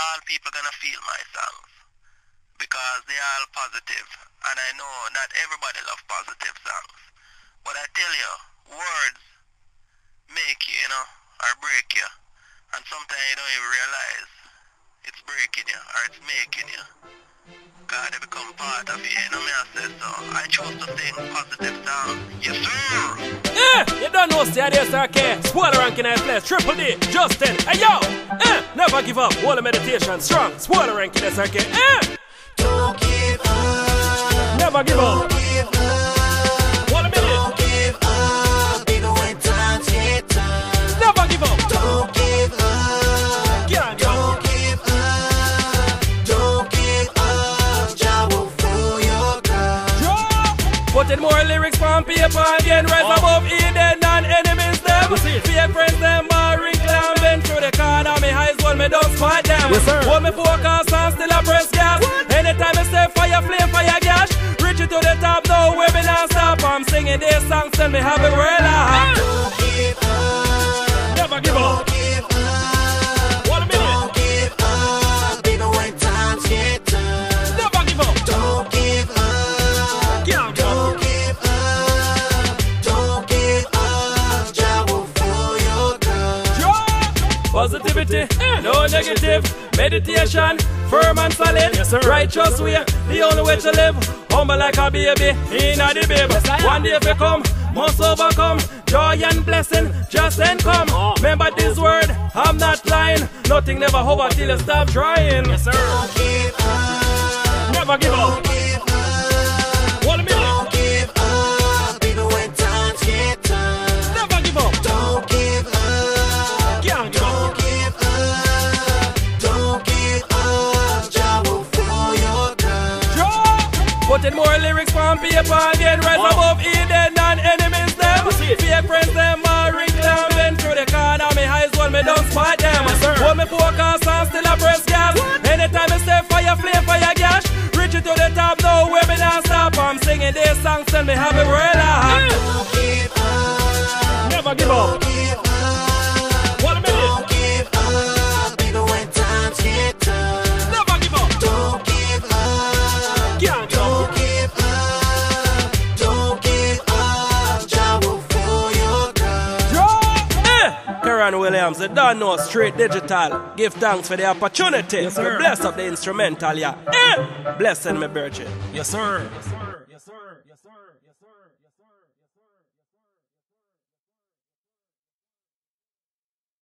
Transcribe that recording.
all people gonna feel my songs because they are all positive, and I know not everybody love positive songs. But I tell you, words make you, you know, or break you, and sometimes you don't even realize it's breaking you or it's making you. God, they become part of you, you know me I say so. I chose to sing positive songs. Yes, sir! You don't know, say this, okay? Spoila ranking I place, Tripple D, Justin, hey yo! Eh, never give up, all the meditation, strong, Spoila ranking is okay? Eh! Don't give up. Never give up. Don't give up. One minute, Don't give up. Never give up. Don't give up. Give up. Don't give up. Don't give up. More lyrics from paper again, rise above Eden me don't spot them. Yes, sir. Hold me focus and still I press gas. Anytime I say fire, flame, fire, gas. Reach it to the top, no where me not stop. I'm singing this song, tell me have it real Positivity, no negative. Meditation, firm and solid. Yes, sir. Righteous way, the only way to live. Humble like a baby, in a the babe. Yes. One day if you come, must overcome. Joy and blessing, just then come. Oh. Remember this word, I'm not lying. Nothing never hover till you stop trying. Yes, sir. Don't give up. Never give up. Drop. More lyrics from paper again, rise Oh. above Eden and enemies them. Fear friends them are reclaiming through the corner. Me eyes hold me don't spot them. Yes. Hold me focus and still I press gas. Anytime I say fire, flame, fire, gas. Reach it to the top, no me not stop. I'm singing this song, tell me have it Keron Williams, the Don't Know Street Digital. Give thanks for the opportunity. Yes, sir. Bless up the instrumental, yeah. Eh! Blessing me, Virgin. Yes, sir. Yes, sir. Yes, sir. Yes, sir. Yes, sir. Yes, sir.